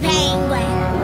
penguin.